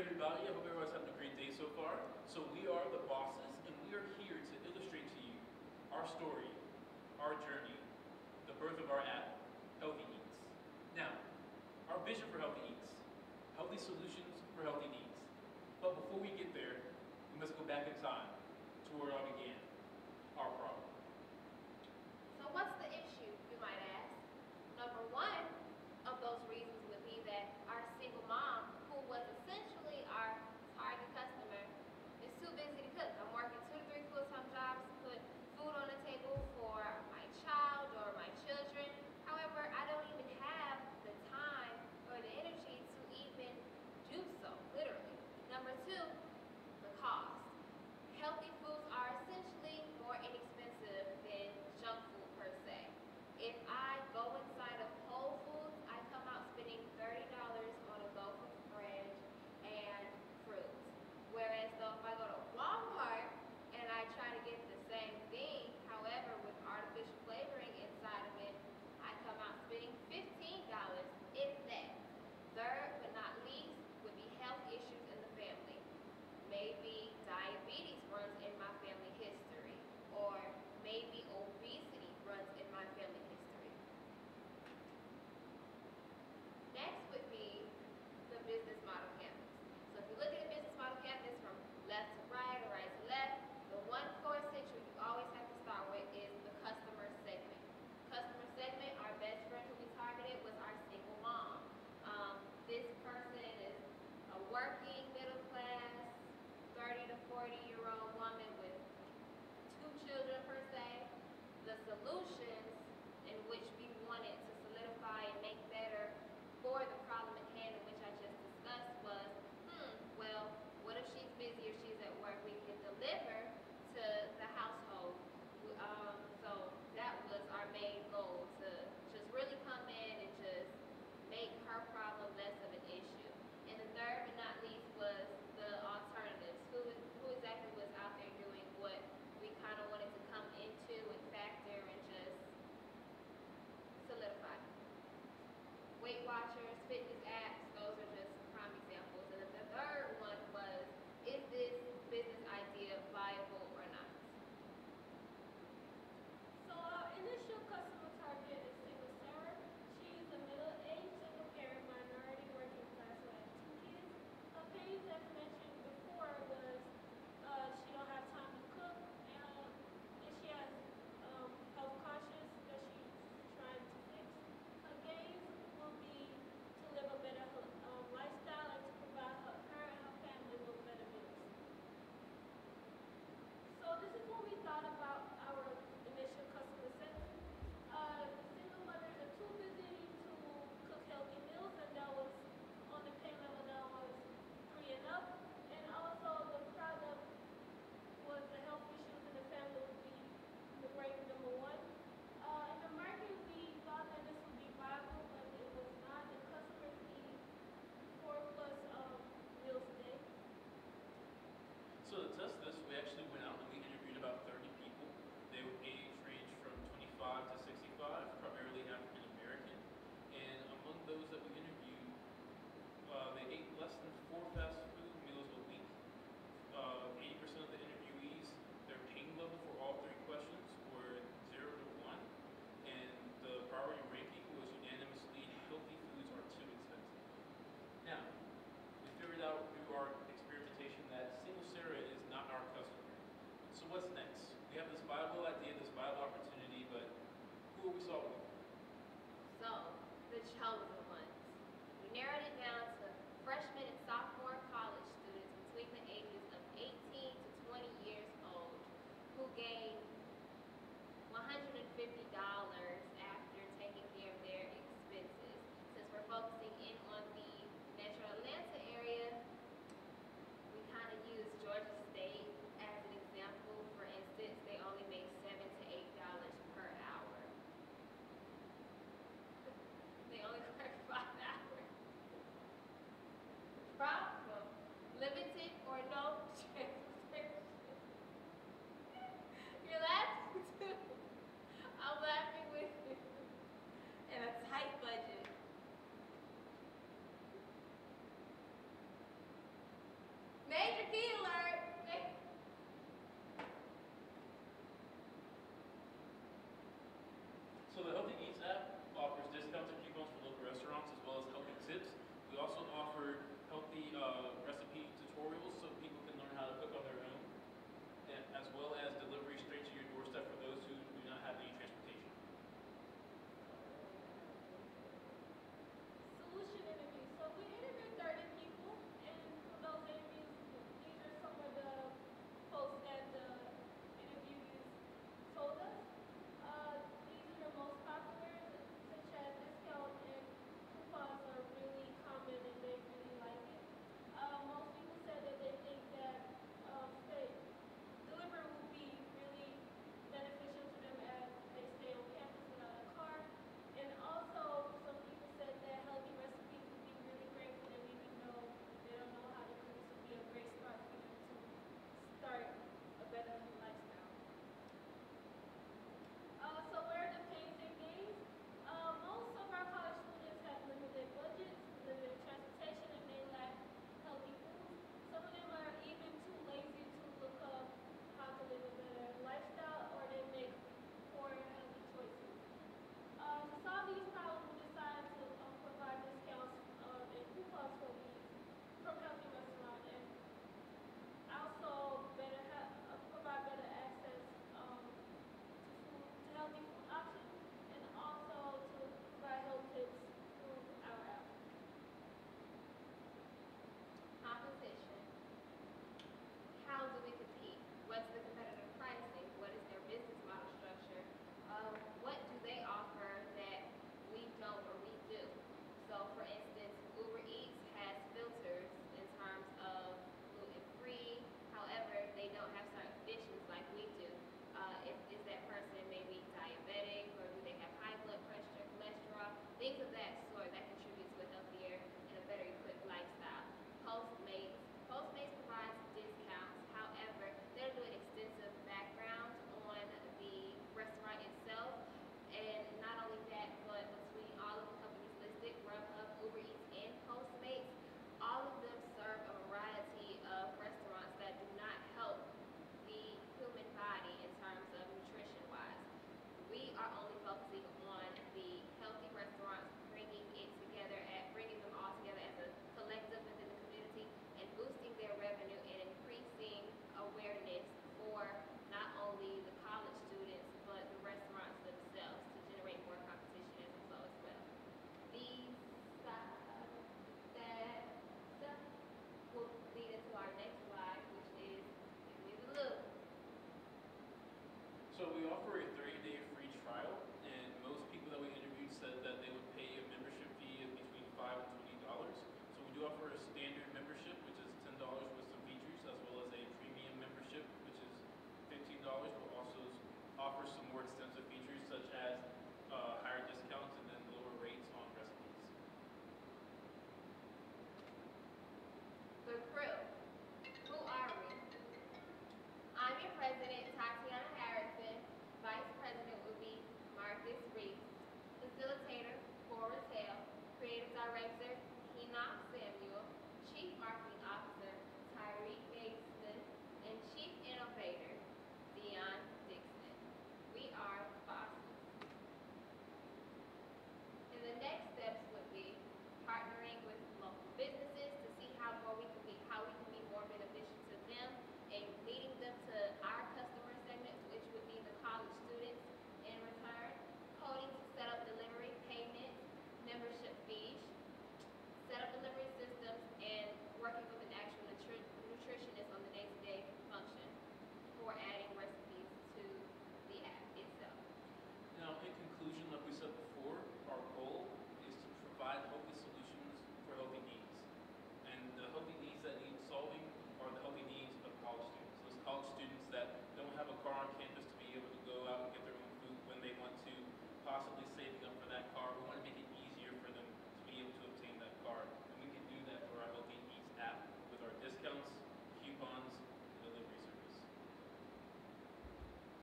everybody, I hope everyone's having a great day so far. So we are the bosses, and we are here to illustrate to you our story, our journey, the birth of our app, Healthy Eats. Now, our vision for Healthy Eats, healthy solutions for healthy needs. But before we get there, we must go back in time to where it all began, our problem.